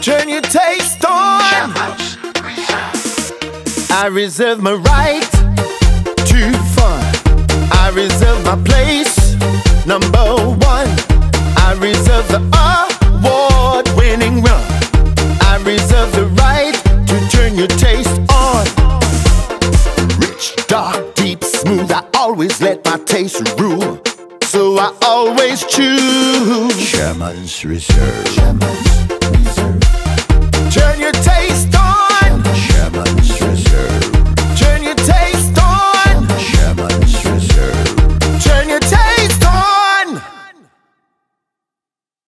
Turn your taste on. I reserve my right to fun. I reserve my place, number one. I reserve the award winning run. I reserve the right to turn your taste on. Rich, dark, deep, smooth. I always let my taste rule. So I always choose Chairman's Reserve. Chairman's